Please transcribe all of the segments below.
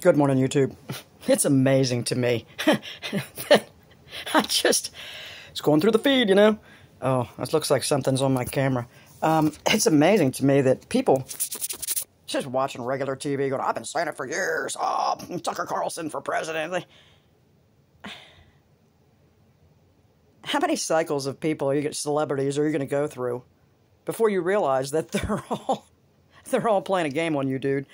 Good morning, YouTube. It's amazing to me. I just, it's going through the feed, you know? Oh, it looks like something's on my camera. Um, it's amazing to me that people just watching regular TV going, I've been saying it for years. Oh, Tucker Carlson for president. How many cycles of people, are you celebrities, are you going to go through before you realize that they're all, they're all playing a game on you, dude?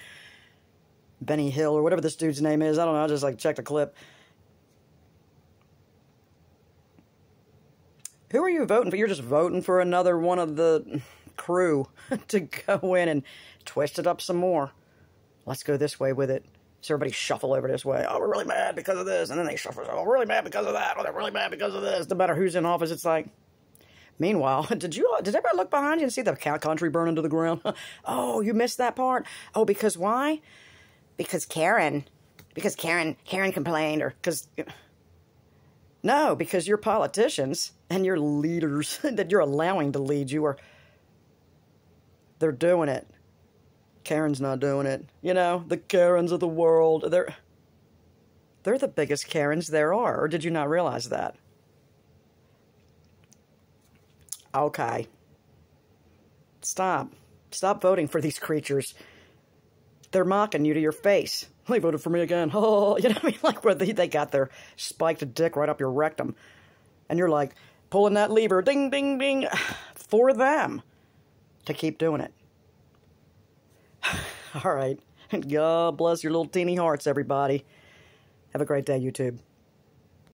Benny Hill or whatever this dude's name is. I don't know. I just like check the clip. Who are you voting for? You're just voting for another one of the crew to go in and twist it up some more. Let's go this way with it. So everybody shuffle over this way. Oh, we're really mad because of this. And then they shuffle. Oh, we're really mad because of that. Oh, they're really mad because of this. No matter who's in office, it's like... Meanwhile, did you did everybody look behind you and see the country burning to the ground? oh, you missed that part? Oh, because why? Because Karen, because Karen, Karen complained, or because, no, because your politicians and your leaders that you're allowing to lead you are, they're doing it. Karen's not doing it. You know, the Karens of the world, they're, they're the biggest Karens there are, or did you not realize that? Okay. Stop. Stop voting for these creatures they're mocking you to your face. They voted for me again. Oh, you know what I mean? Like where they, they got their spiked dick right up your rectum. And you're like pulling that lever, ding, ding, ding, for them to keep doing it. All right. God bless your little teeny hearts, everybody. Have a great day, YouTube.